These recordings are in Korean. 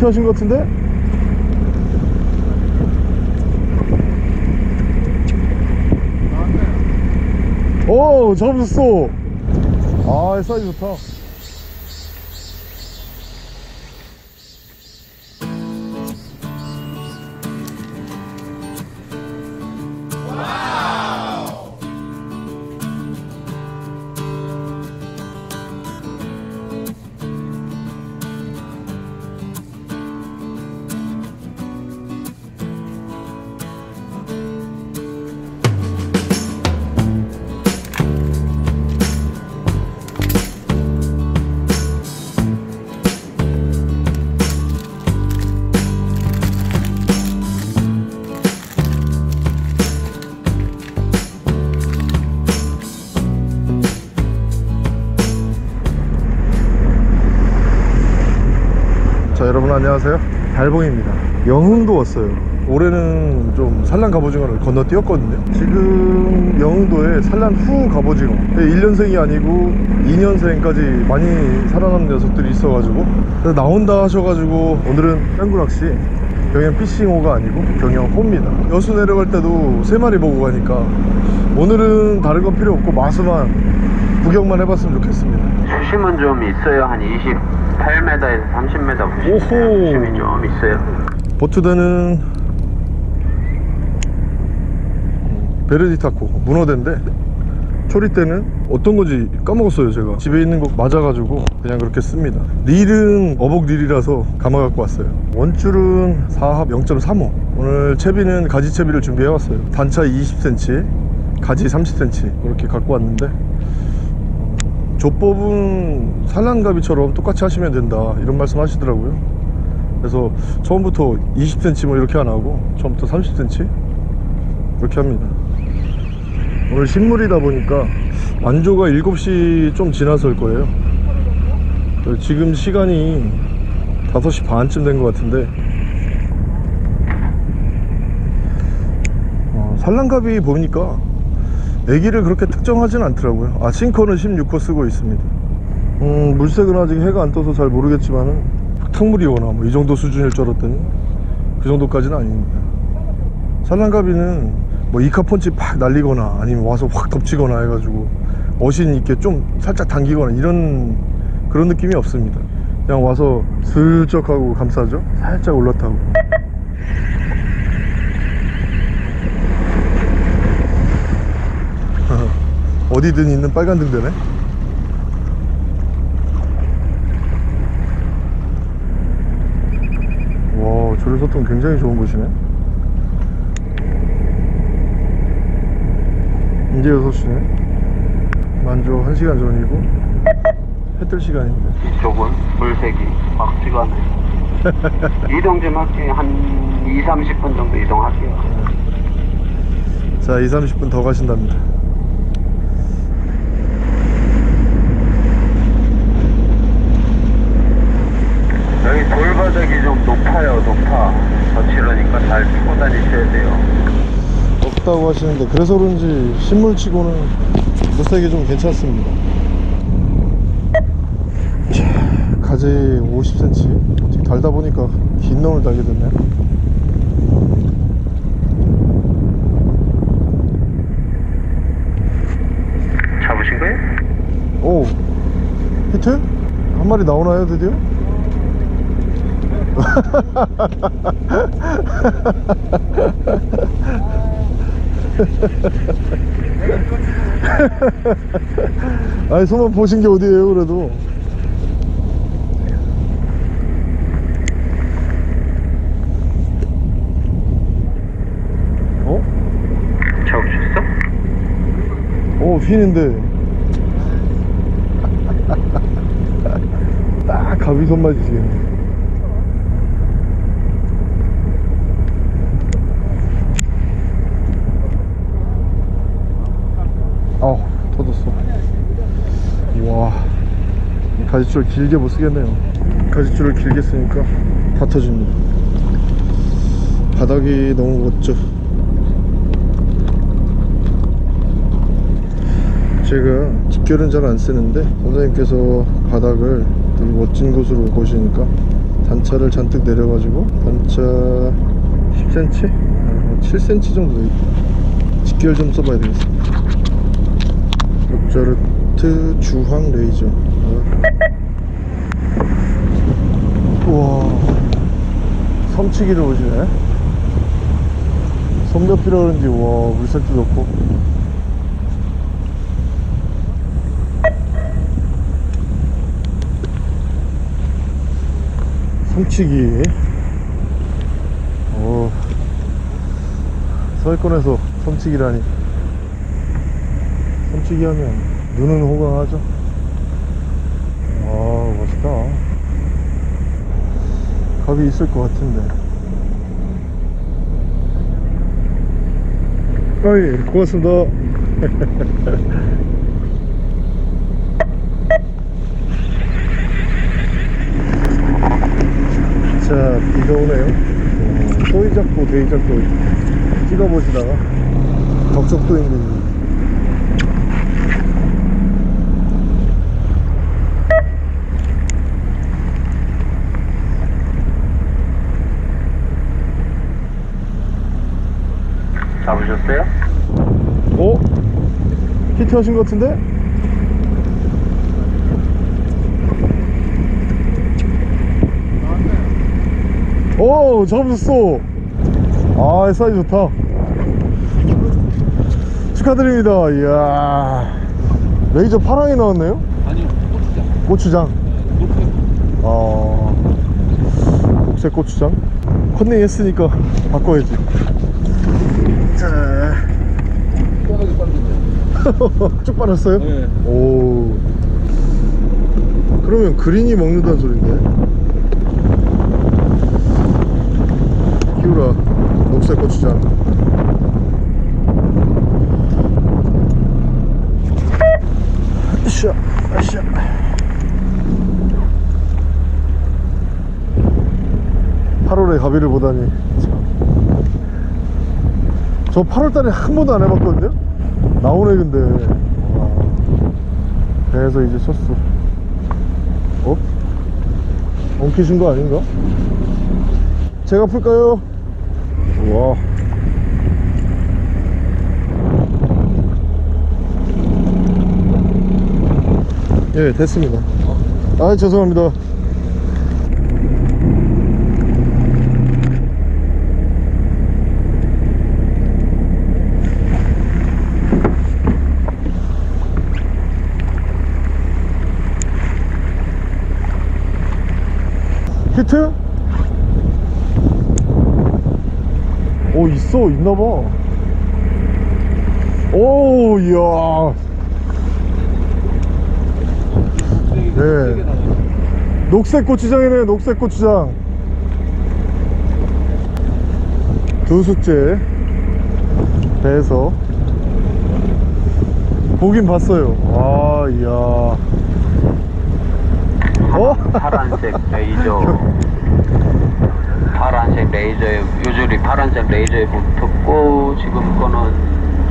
멀티 하신 것 같은데? 오 잡으셨어 아 사이즈 좋다 안녕하세요. 달봉입니다. 영흥도 왔어요. 올해는 좀 산란 갑오징어를 건너뛰었거든요. 지금 영흥도에 산란 후 갑오징어. 1년생이 아니고 2년생까지 많이 살아남은 녀석들이 있어가지고. 나온다 하셔가지고 오늘은 뺑구 낚시 경영 피싱호가 아니고 경영 호입니다. 여수 내려갈 때도 3마리 보고 가니까 오늘은 다른 건 필요 없고 마수만 구경만 해봤으면 좋겠습니다. 수심은 좀 있어요. 한 28m에서 30m 보시면 오호. 수심이 좀 있어요. 보트대는 베르디타코 문어대인데 초리대는 어떤 건지 까먹었어요 제가. 집에 있는 거 맞아가지고 그냥 그렇게 씁니다. 릴은 어복 릴이라서 감아 갖고 왔어요. 원줄은 4합 0.35 오늘 채비는 가지 채비를 준비해 왔어요. 단차 20cm 가지 30cm 그렇게 갖고 왔는데 음, 조법은 산란가비처럼 똑같이 하시면 된다. 이런 말씀 하시더라고요. 그래서 처음부터 20cm 뭐 이렇게 안 하고 처음부터 30cm 그렇게 합니다. 오늘 신물이다 보니까 안조가 7시 좀 지나서일 거예요. 지금 시간이 5시 반쯤 된 것 같은데 어, 산란갑이 보니까 애기를 그렇게 특정하진 않더라고요. 아 싱커는 16호 쓰고 있습니다. 음, 물색은 아직 해가 안 떠서 잘 모르겠지만은 탕물이 오나 뭐 이 정도 수준일 줄 알았더니 그 정도까지는 아닙니다. 산란가비는 뭐 이카펀치 팍 날리거나 아니면 와서 확 덮치거나 해가지고 어신 있게 좀 살짝 당기거나 이런 그런 느낌이 없습니다. 그냥 와서 슬쩍 하고 감싸죠? 살짝 올라타고 어디든 있는 빨간 등 되네 와 조류소통 굉장히 좋은 곳이네 이제 6시네 만조 1시간 전이고 해뜰 시간인데 이쪽은 물색이 막 찍어내. 이동 좀 할게요. 한 2, 30분 정도 이동할게요. 자 2, 30분 더 가신답니다 돌바닥이 좀 높아요, 높아. 거칠으니까 잘 피고 다니셔야 돼요. 없다고 하시는데 그래서 그런지 신물치고는 물색이 좀 괜찮습니다 자, 가지 50cm 어떻게 달다 보니까 긴 놈을 달게 됐네 잡으신 거예요? 오 히트? 한 마리 나오나요 드디어? 아니 손만 보신 게 어디에요 그래도 어? 잡으셨어? 오 휘는데 딱 가비 손맛이 지겠네 아우 터졌어 와 가지줄 길게 못 쓰겠네요. 가지줄을 길게 쓰니까 다 터집니다. 바닥이 너무 멋져. 제가 집결은 잘 안 쓰는데 선생님께서 바닥을 되게 멋진 곳으로 보시니까 단차를 잔뜩 내려가지고 단차 10cm? 아, 7cm 정도 되겠다. 직결 좀 써봐야 되겠습니다. 옥자르트 주황 레이저. 아. 우와. 섬치기를 오시네. 섬몇피라 그런지 와 물살도 좋고. 섬치기. 오. 서해권에서 섬치기라니. 섬치기 하면 눈은 호강하죠 와 멋있다 갑이 있을 것 같은데. 어이 고맙습니다. 자 비가 오네요. 어, 소이 잡고 데이 잡고 찍어보시다가 덕적도 있는 잡으셨어요? 어? 히트 하신 것 같은데? 오 잡으셨어 아 사이즈 좋다 축하드립니다 이야 레이저 파랑이 나왔네요 아니요, 고추장. 고추장 녹색. 아 녹색 고추장 컨닝 했으니까 바꿔야지 자, 빠르네. 쭉 빨았어요? 네. 오 그러면 그린이 먹는다는 소린데 키우라 녹색 고추장 으쌰 으쌰 팔월에 가비를 보다니 참. 저 8월달에 한 번도 안 해봤거든요 나오네 근데 와. 배에서 이제 쳤어 어? 엉키신 거 아닌가? 제가 풀까요? 우와 예 됐습니다 아 죄송합니다 히트? 오 있어 있나봐. 오 이야. 네. 녹색 고추장이네 녹색 고추장. 두 숙제. 배에서. 보긴 봤어요. 아 이야 어? 파란색 레이저 파란색 레이저에 요줄이 파란색 레이저에 붙었고 지금 거는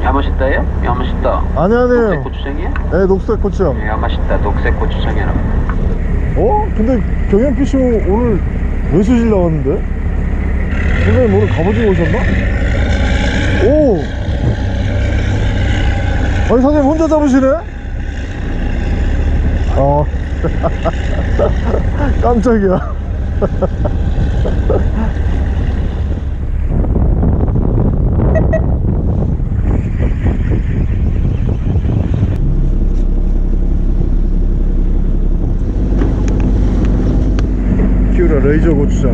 야마시다예요? 야마시다 아니 녹색 아니에요 고추장이야? 네 녹색 고추장 네, 야마시다 녹색 고추장이라 어? 근데 경영피싱 오늘 외수질 나왔는데? 선생님 오늘 갑오징어 오셨나? 오! 아니 선생님 혼자 잡으시네? 어 깜짝이야. 키우라 레이저 고추장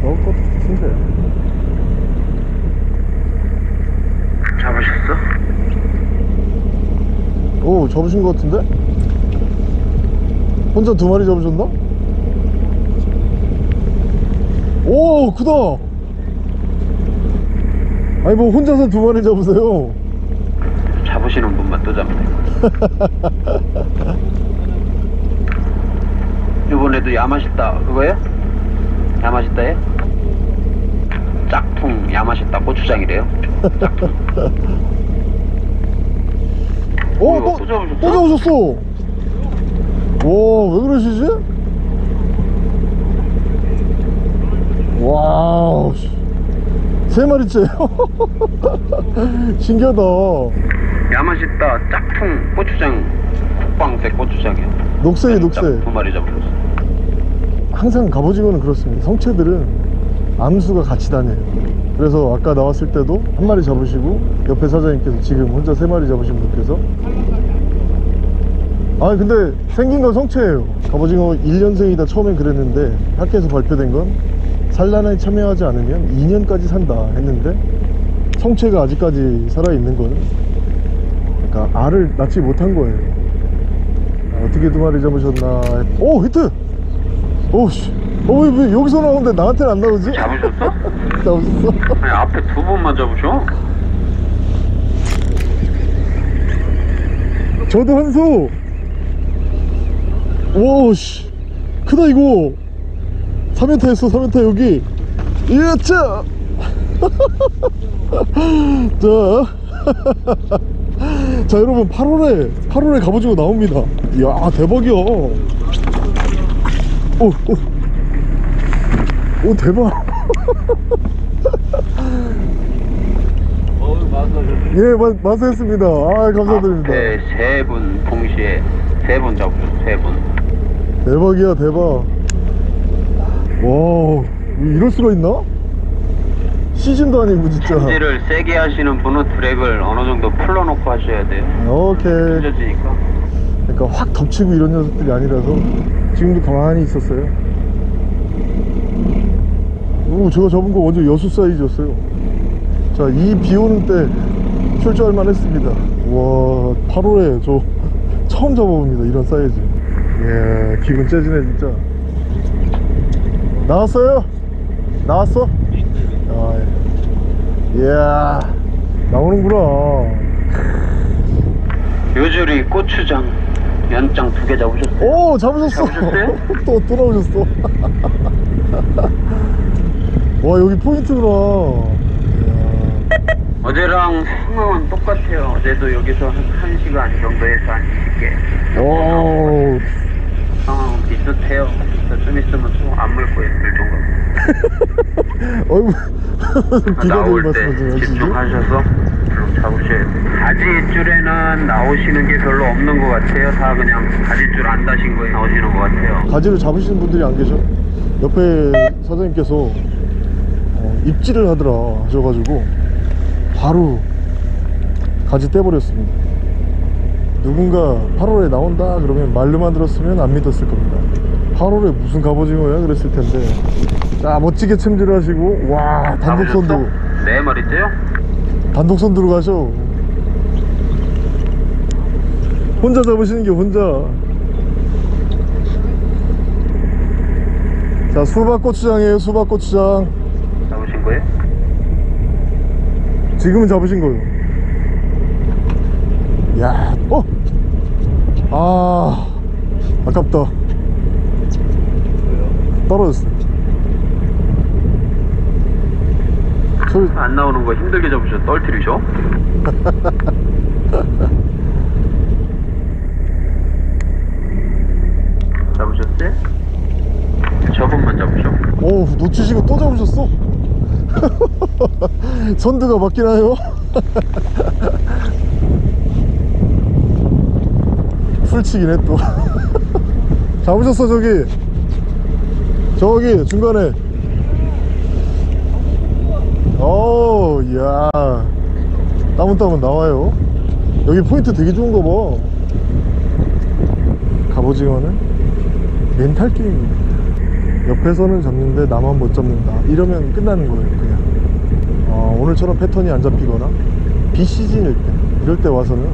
먹을 것 같은데 잡으셨어? 오 잡으신 것 같은데? 혼자 두 마리 잡으셨나? 오 크다 아니 뭐 혼자서 두 마리 잡으세요 잡으시는 분만 또 잡네 이번에도 야마시다 그거예요? 야마시다에? 짝퉁 야마시타 고추장이래요. 짝퉁. 오, 어, 또, 또 잡으셨어? 또 잡으셨어. 와, 왜 그러시지? 와, 씨. 세 마리째요. 신기하다. 야마시타 짝퉁 고추장 국방색 고추장이요. 녹색이 녹색. 두 마리 잡으셨어. 항상 갑오징어는 그렇습니다. 성체들은 암수가 같이 다녀요. 그래서 아까 나왔을 때도 한 마리 잡으시고 옆에 사장님께서 지금 혼자 세 마리 잡으신 분께서 아 근데 생긴 건 성체예요. 갑오징어 1년생이다 처음엔 그랬는데 학교에서 발표된 건 산란에 참여하지 않으면 2년까지 산다 했는데 성체가 아직까지 살아있는 거는 그러니까 알을 낳지 못한 거예요. 아, 어떻게 두 마리 잡으셨나 했- 오 히트! 오씨 어, 왜, 왜 여기서 나오는데 나한테는 안 나오지? 잡으셨어? 나오셨어? 아니 앞에 두 번만 잡으셔. 저도 한수 오씨 크다 이거 3연타 했어 3연타 여기 이야차 자. 자 여러분 8월에 8월에 갑오징어 나옵니다 이야 대박이야 오, 오, 오 대박 예 마, 마수했습니다 아 감사드립니다 앞에 세분 동시에 세 분 잡으셨어. 세 분. 대박이야 대박 와 이럴 수가 있나? 시즌도 아니고 진짜 찜질을 세게 하시는 분은 드랙을 어느 정도 풀러놓고 하셔야 돼요. 오케이 찢어지니까. 그러니까 확 덮치고 이런 녀석들이 아니라서 지금도 가만히 있었어요 오 제가 잡은 거 완전 여수 사이즈였어요 자 이 비 오는 때 출조할 만 했습니다 와 8월에 저 처음 잡아봅니다 이런 사이즈 예 기분 째지네 진짜 나왔어요? 나왔어? 아, 예. 이야 나오는구나 요줄이 고추장 연장 두 개 잡으셨어요? 오 잡으셨어 잡으셨어요? 또, 또 나오셨어 와 여기 포인트구나 이야. 어제랑 상황은 똑같아요. 어제도 여기서 한 1시간 정도에서 한 20개. 오 상황은 비슷해요. 그래서 좀 있으면 또 안물 거예요. 물 정도. 어이구 비가적인 나올 때 말씀하지 마시죠 집중하셔서 좀 잡으셔야 돼요. 가지줄에는 나오시는 게 별로 없는 것 같아요. 다 그냥 가지줄 안 다신 거에 나오시는 것 같아요. 가지를 잡으시는 분들이 안 계셔 옆에 사장님께서 어, 입질을 하더라 하셔가지고 바로 가지 떼버렸습니다. 누군가 8월에 나온다 그러면 말로만 들었으면 안 믿었을 겁니다. 8월에 무슨 갑오징어야 그랬을 텐데. 자 멋지게 챔질을 하시고 와 단독 선두. 잡으셨어? 네 마리째요? 단독 선두로 가셔. 혼자 잡으시는 게 혼자. 자 수박고추장이에요 수박고추장 잡으신 거예요? 지금은 잡으신 거예요 야, 어? 아, 아깝다. 떨어졌어. 소리, 안 나오는 거 힘들게 잡으셔. 떨트리셔. 잡으셨어요? 저분만 잡으셔. 오, 놓치시고 또 잡으셨어? 선두가 맞기나요? 풀치기네 또. 잡으셨어, 저기. 저기, 중간에. 오, 이야. 따문따문 나와요. 여기 포인트 되게 좋은 거 봐. 갑오징어는 mental game입니다. 옆에서는 잡는데 나만 못 잡는다. 이러면 끝나는 거예요. 어, 오늘처럼 패턴이 안 잡히거나 비시즌일 때, 이럴 때 와서는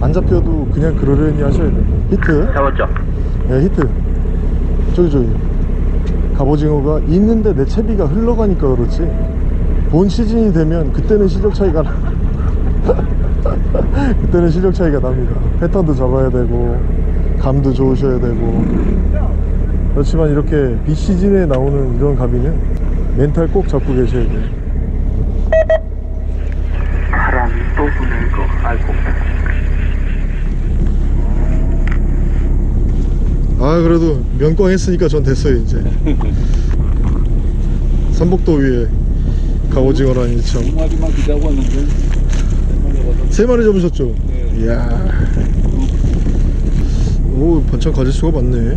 안 잡혀도 그냥 그러려니 하셔야 돼요. 히트. 잡았죠? 네, 히트. 저기, 저기. 갑오징어가 있는데 내 채비가 흘러가니까 그렇지. 본 시즌이 되면 그때는 실력 차이가 나. 그때는 실력 차이가 납니다. 패턴도 잡아야 되고, 감도 좋으셔야 되고. 그렇지만 이렇게 비시즌에 나오는 이런 가비는 멘탈 꼭 잡고 계셔야 돼요 바람이 또 부는 거 아이고 아 그래도 면광 했으니까 전 됐어요 이제 삼복도 위에 갑오징어라니 참 두 마리만 기다고 왔는데 세 마리 잡으셨죠? 네. 이야. 오, 반찬 가질 수가 많네.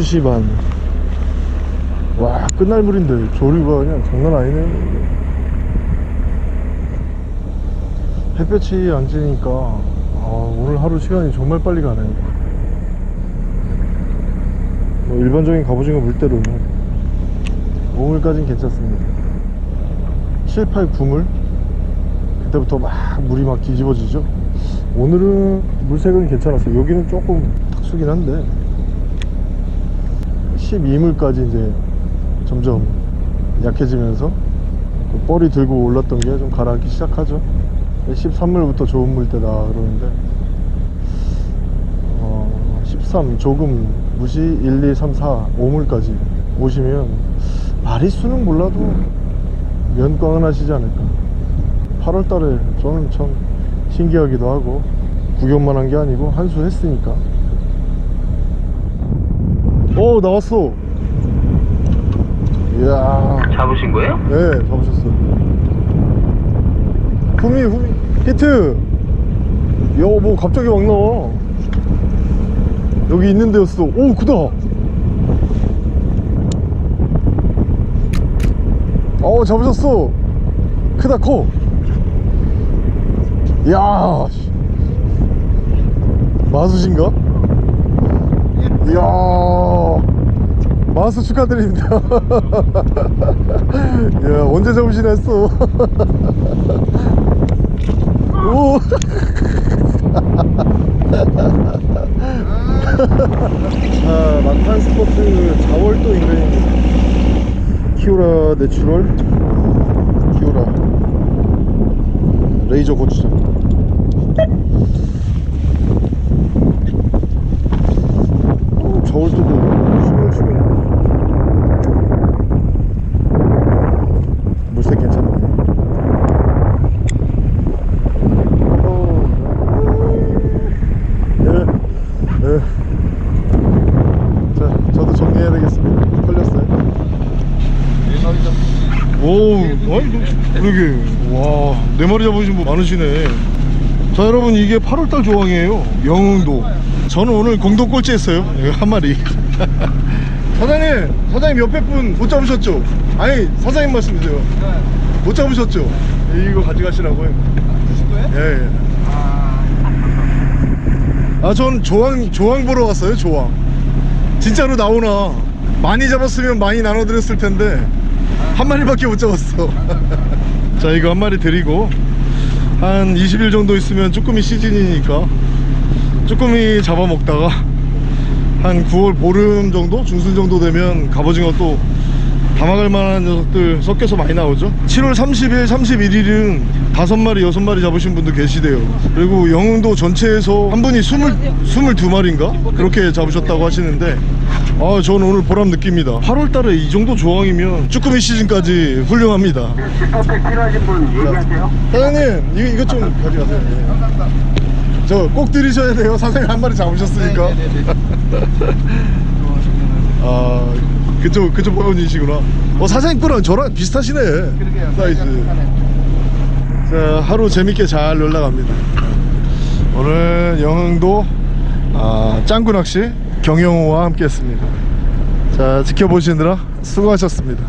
열두 시 반. 와, 끝날 물인데 조류가 그냥 장난 아니네. 햇볕이 안 지니까 아, 오늘 하루 시간이 정말 빨리 가네. 뭐 일반적인 갑오징어 물대로는 5물까지는 괜찮습니다. 7, 8, 9물 그때부터 막 물이 막 뒤집어지죠. 오늘은 물색은 괜찮았어요. 여기는 조금 탁수긴 한데 12물까지 이제 점점 약해지면서 그 뻘이 들고 올랐던 게 좀 가라앉기 시작하죠. 13물부터 좋은 물때다 그러는데 어, 13 조금 무시 1, 2, 3, 4, 5물까지 오시면 마리수는 몰라도 면광은 하시지 않을까. 8월달에 저는 참 신기하기도 하고 구경만 한 게 아니고 한수 했으니까 오 나왔어. 이야. 잡으신 거예요? 네 잡으셨어 후미 후미 히트! 야뭐 갑자기 막 나와. 여기 있는 데였어. 오 크다! 어 잡으셨어. 크다 커. 이야 씨. 마수신가? 이야 마수 축하드립니다. 야 언제 잡으시나 했어. 오. 자, 막판 스포츠 자월도 인근입니다 키오라 내추럴? 어, 키오라. 레이저 고추장 어, 저울도도 슈글슈글 물색 괜찮네 어, 예, 예. 자, 저도 정리해야 되겠습니다. 걸렸어요. 네 마리 잡 오, 아니, 너, 그러게. 와, 네 마리 잡으신 분 많으시네. 자, 여러분, 이게 8월달 조항이에요. 영흥도. 저는 오늘 공동 꼴찌 했어요. 이거 한 마리. 사장님, 사장님 옆에 분 못 잡으셨죠? 아니, 사장님 말씀이세요. 못 잡으셨죠? 이거 가져가시라고요. 드실 거예요? 예, 예. 아, 전 조항, 조항 보러 왔어요, 조항. 진짜로 나오나. 많이 잡았으면 많이 나눠드렸을 텐데, 한 마리밖에 못 잡았어. 자, 이거 한 마리 드리고, 한 20일 정도 있으면 쭈꾸미 시즌이니까, 쭈꾸미 잡아먹다가, 한 9월 보름 정도? 중순 정도 되면 갑오징어 또 담아갈 만한 녀석들 섞여서 많이 나오죠? 7월 30일 31일은 다섯 마리 여섯 마리 잡으신 분도 계시대요. 그리고 영흥도 전체에서 한 분이 20, 22마리인가? 그렇게 잡으셨다고 하시는데 아 저는 오늘 보람 느낍니다. 8월 달에 이 정도 조항이면 쭈꾸미 시즌까지 훌륭합니다. 스포츠 필요하신 분 얘기하세요 사장님 이거, 이것 좀 가져가세요. 저꼭 드리셔야 돼요. 사장님 한 마리 잡으셨으니까. 아 그쪽 그쪽 부분이시구나. 어 사장님 거랑 저랑 비슷하시네. 사이즈. 자 하루 재밌게 잘 놀다 갑니다. 오늘 영흥도 아, 짱구 낚시 경영호와 함께 했습니다. 자 지켜보시느라 수고하셨습니다